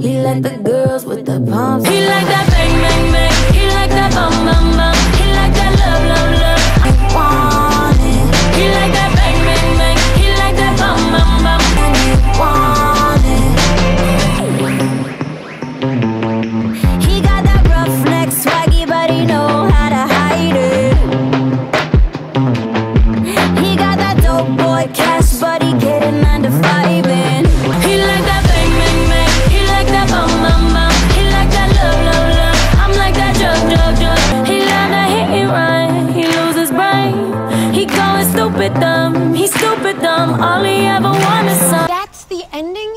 He like the girls with the pumps. He like that. stupid dumb, he's stupid dumb, all he ever wanted is some That's the ending?